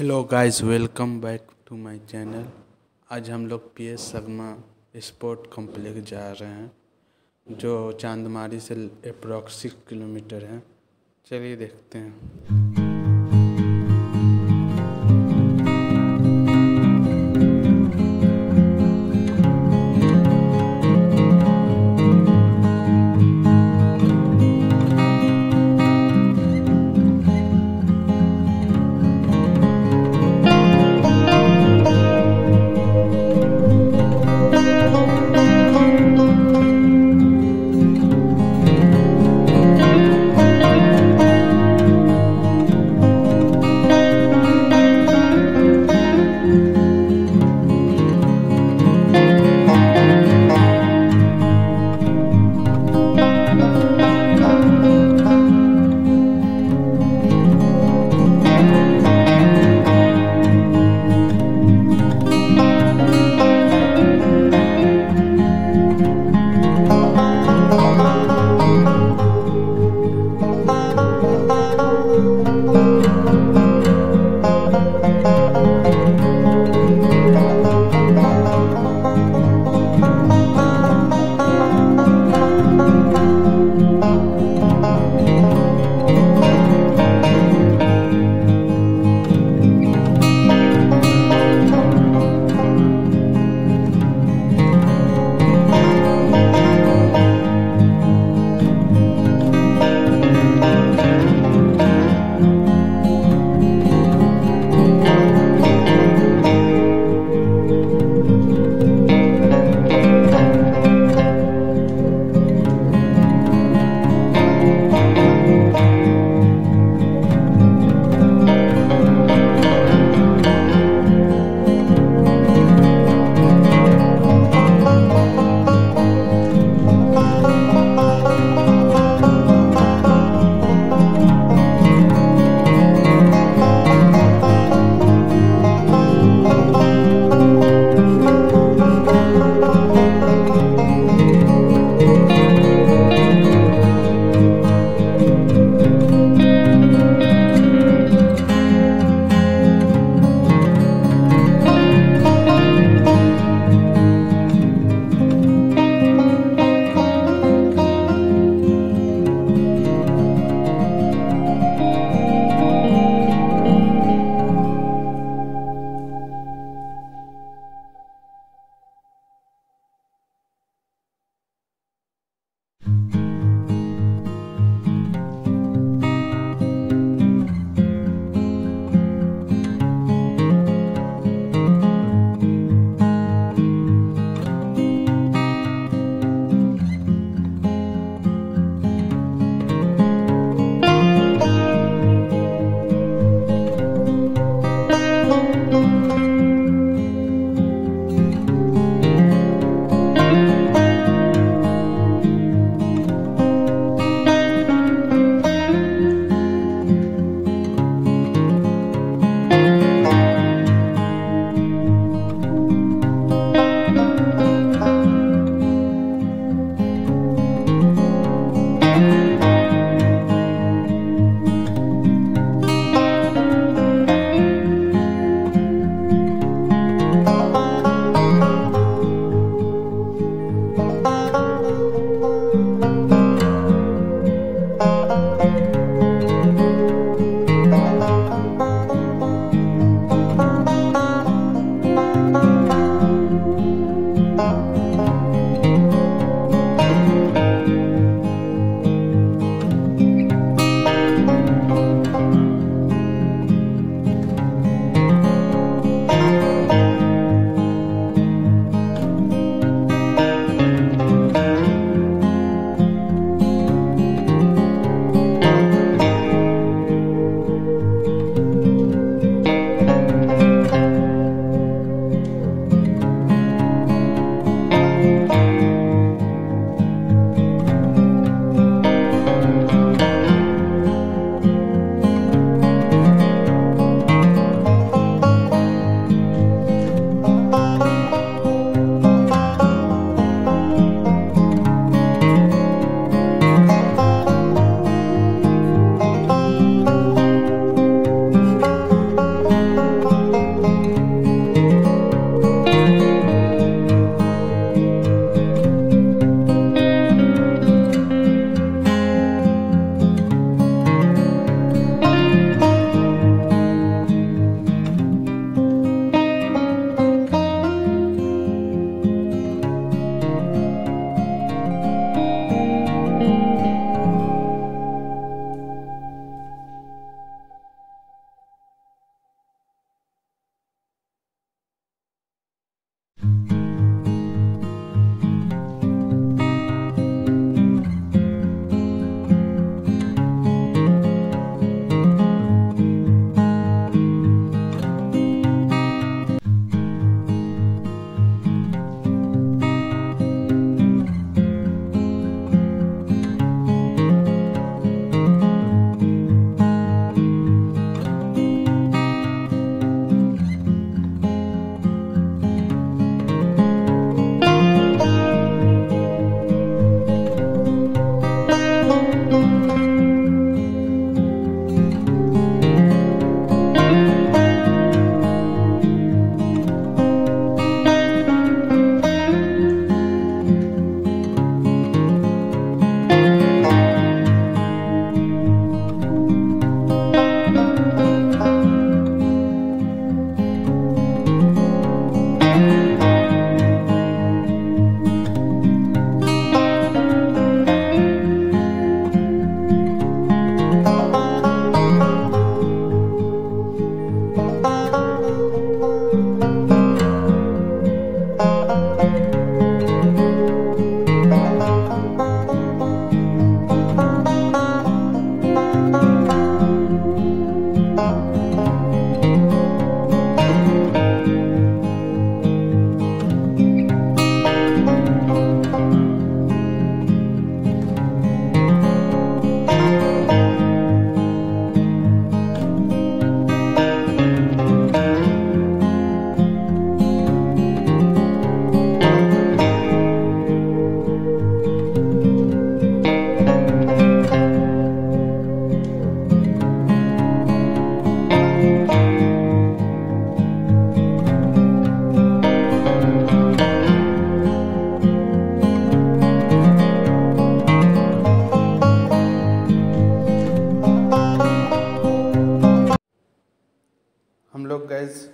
Hello guys welcome back to my channel आज हम लोग P S Sharma sport complex जा रहे हैं, जो चांदमारी से अप्रॉक्स किलोमीटर है। चलिए देखते हैं।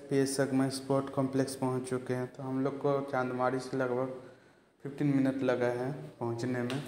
Guys P S Sharma sport complex पहुँच चुके हैं। तो हम लोग को चांदमारी से लगभग फिफ्टीन मिनट लगा है पहुँचने में।